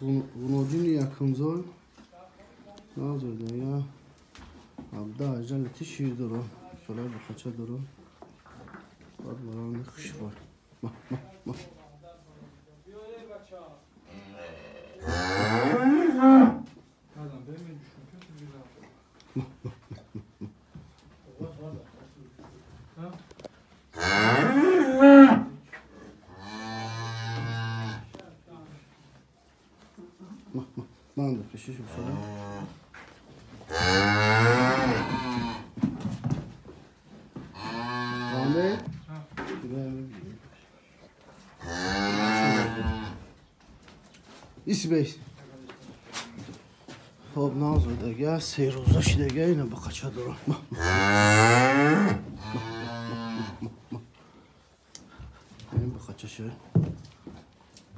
Вуноҷини якумзол назода я абда ажали ти шир доро солай бахача доро бад баранди хушбар Ма, ма, ма. Ma, ma, manda, precisa falar. Manda. İsbeys. Hop Nazlı da gel, Seyroz da gel yine bak kaça doğru. Benim bak kaça şey. Bak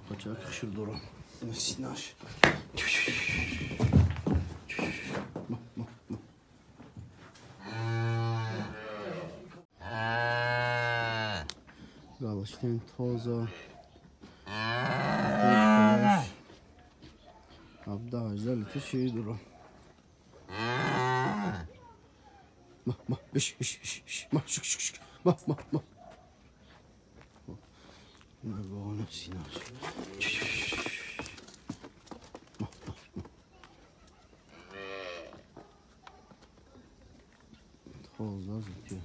kaça kışır doğru. Sinaş. Galıştın tozu. Abda ağaçlar lütfen şey durun. Ma ma iş iş iş iş ma şık şık şık ma ma ma. Ne bu ona Sinaş. Toza zıtıyor.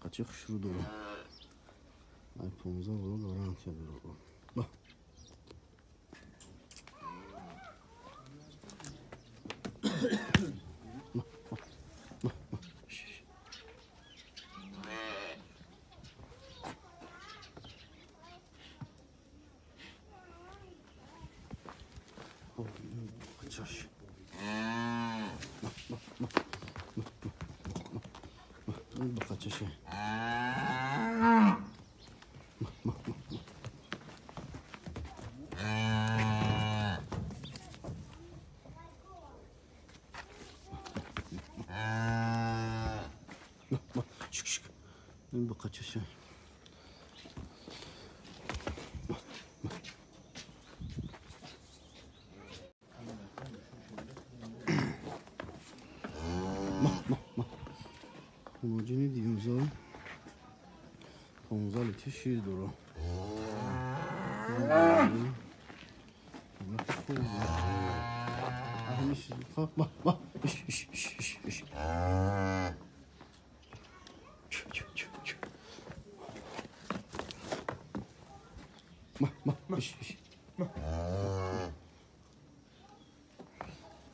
Kaçık şuru dolu. Ay pomuza bunu garanti dolu. Bak. Kaçış. Bu kaçışı. Şık şık. Bu kaçışı. Pomocini diyoruz o. Pomozali teşhir duru. Bak bak bak. İş iş iş iş iş. Çü, çü, çü, çü. Bak bak iş iş.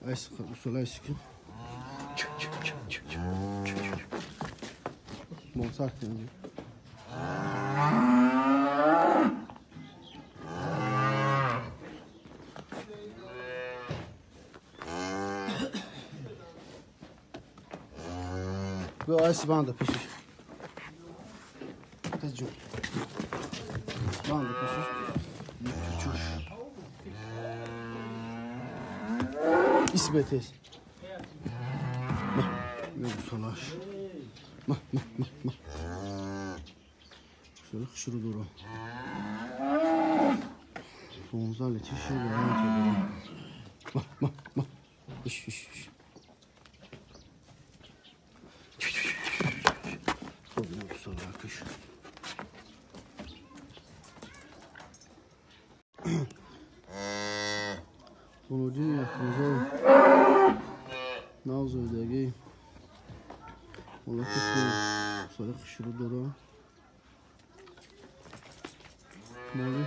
Ay sıkı usul ay sıkı. Çü, Sakin önce. Bu ayısı bana da pişir. Tecrübe. Bana da pişir. Çuş. İsmet. Bak. Ne bu salaş. Bak bak bak bak. Şöyle hışırı çeşitli bir duru. Bak bak bak. İş iş iş. Tabii bu salaş kış. Sonucu yakınıza Nazı ödegi Ola kutu Sonra kışırı duru Mavi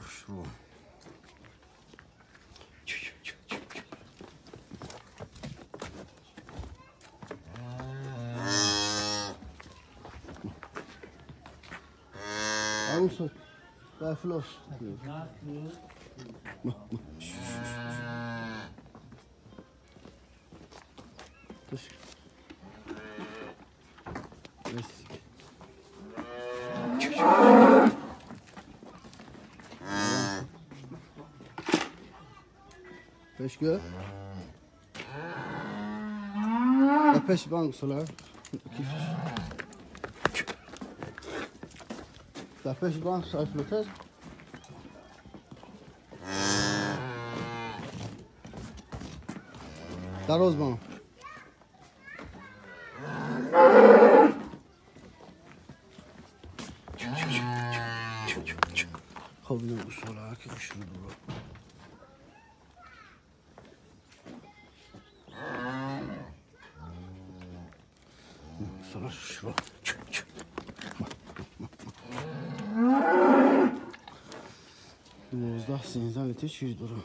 Kışırı Arusa Gaflos Tuş Eski Peşke. Ya peş bank sola. Zapeś ban sayflöter. Daroz ban. Havlu usulak şunu bırak. Sonra şu çık çık. Muzdah sinzal eti 100 durum.